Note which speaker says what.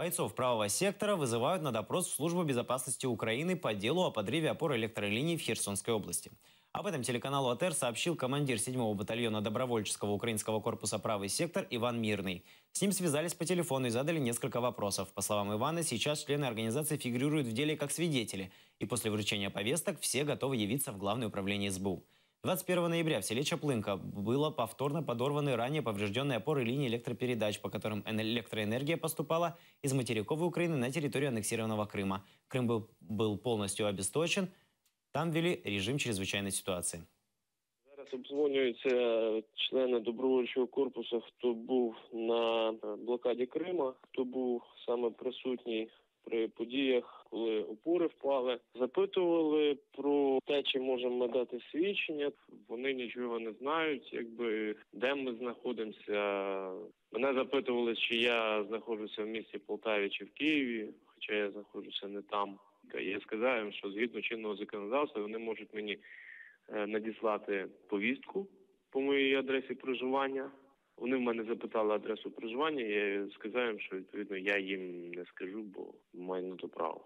Speaker 1: Бойцов правого сектора вызывают на допрос в Службу безопасности Украины по делу о подрыве опоры электролиний в Херсонской области. Об этом телеканалу АТР сообщил командир 7-го батальона добровольческого украинского корпуса «Правый сектор» Иван Мирный. С ним связались по телефону и задали несколько вопросов. По словам Ивана, сейчас члены организации фигурируют в деле как свидетели. И после вручения повесток все готовы явиться в Главное управление СБУ. 21 ноября в селе Чаплынка было повторно подорваны ранее поврежденные опоры линии электропередач, по которым электроэнергия поступала из материковой Украины на территорию аннексированного Крыма. Крым был, был полностью обесточен – там ввели режим чрезвичайной ситуації.
Speaker 2: Зараз обдзвонюються члени добровольчого корпусу, хто був на блокаді Крима, хто був саме присутній при подіях, коли опори впали. Запитували про те, чи можемо ми дати свідчення. Вони нічого не знають, якби де ми знаходимося. Мене запитували, чи я знаходжуся в місті Полтаві чи в Києві, хоча я знаходжуся не там. Я сказав їм, що згідно чинного законодавства вони можуть мені е, надіслати повістку по моїй адресі проживання. Вони в мене запитали адресу проживання. Я сказав їм, що відповідно я їм не скажу, бо маю на то право.